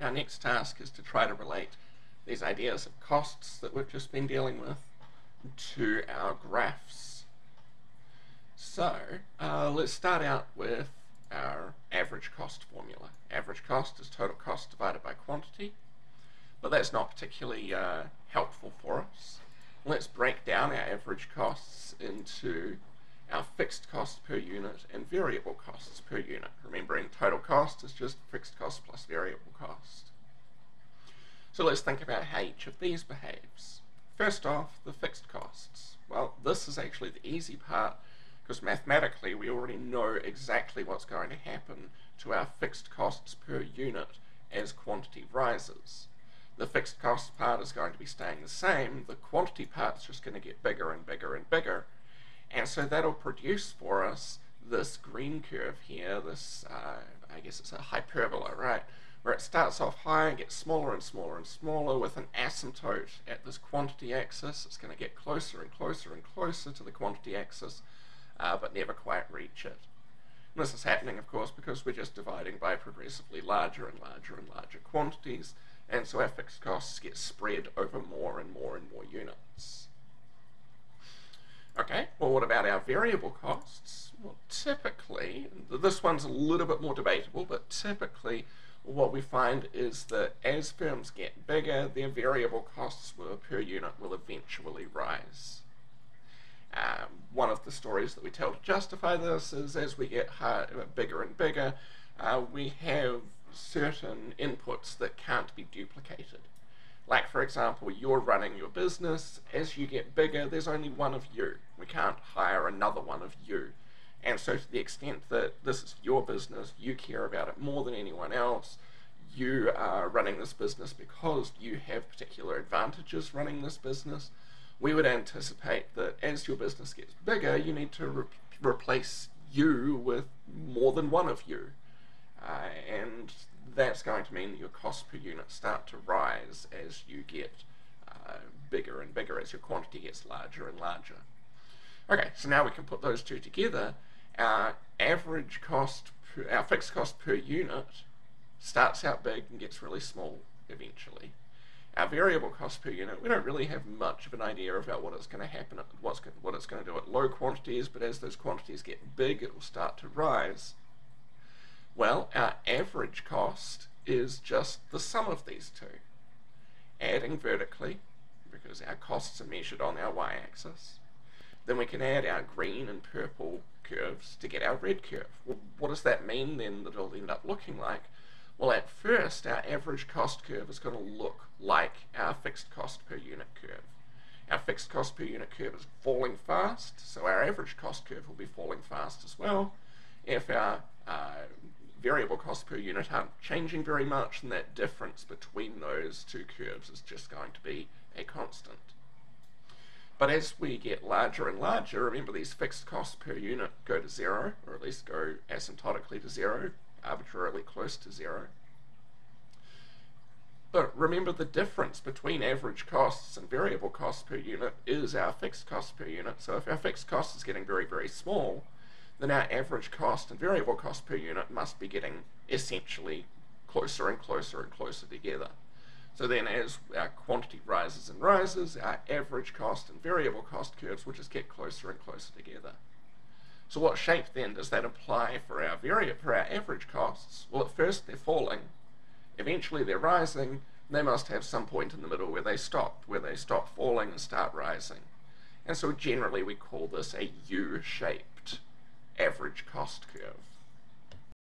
our next task is to try to relate these ideas of costs that we've just been dealing with to our graphs. So uh, let's start out with our average cost formula. Average cost is total cost divided by quantity, but that's not particularly uh, helpful for us. Let's break down our average costs into fixed cost per unit and variable costs per unit. Remembering total cost is just fixed cost plus variable cost. So let's think about how each of these behaves. First off, the fixed costs. Well, this is actually the easy part because mathematically we already know exactly what's going to happen to our fixed costs per unit as quantity rises. The fixed cost part is going to be staying the same, the quantity part is just going to get bigger and bigger and bigger, and so that'll produce for us this green curve here, this, uh, I guess it's a hyperbola, right? Where it starts off high and gets smaller and smaller and smaller with an asymptote at this quantity axis. It's going to get closer and closer and closer to the quantity axis, uh, but never quite reach it. And this is happening, of course, because we're just dividing by progressively larger and larger and larger quantities, and so our fixed costs get spread over more more and more units. Okay, well what about our variable costs? Well typically, this one's a little bit more debatable, but typically what we find is that as firms get bigger, their variable costs per unit will eventually rise. Um, one of the stories that we tell to justify this is as we get bigger and bigger, uh, we have certain inputs that can't be duplicated. Like, for example, you're running your business. As you get bigger, there's only one of you. We can't hire another one of you. And so, to the extent that this is your business, you care about it more than anyone else, you are running this business because you have particular advantages running this business, we would anticipate that as your business gets bigger, you need to re replace you with more than one of you. Uh, that's going to mean that your cost per unit start to rise as you get uh, bigger and bigger, as your quantity gets larger and larger. Okay, so now we can put those two together. Our average cost, per, our fixed cost per unit starts out big and gets really small eventually. Our variable cost per unit, we don't really have much of an idea about what is going to happen, at, what's what it's going to do at low quantities, but as those quantities get big, it will start to rise. Well, our average cost is just the sum of these two. Adding vertically, because our costs are measured on our y-axis. Then we can add our green and purple curves to get our red curve. Well, what does that mean then that it'll end up looking like? Well, at first, our average cost curve is going to look like our fixed cost per unit curve. Our fixed cost per unit curve is falling fast, so our average cost curve will be falling fast as well. If our uh, variable cost per unit aren't changing very much, and that difference between those two curves is just going to be a constant. But as we get larger and larger, remember these fixed costs per unit go to zero, or at least go asymptotically to zero, arbitrarily close to zero. But remember the difference between average costs and variable costs per unit is our fixed costs per unit. So if our fixed cost is getting very, very small, then our average cost and variable cost per unit must be getting essentially closer and closer and closer together. So then as our quantity rises and rises, our average cost and variable cost curves will just get closer and closer together. So what shape then does that apply for our for our average costs? Well, at first they're falling, eventually they're rising, they must have some point in the middle where they stop, where they stop falling and start rising. And so generally we call this a U-shaped average cost curve.